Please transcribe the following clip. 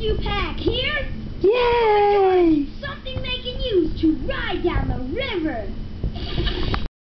rescue pack here? Yay! Something they can use to ride down the river.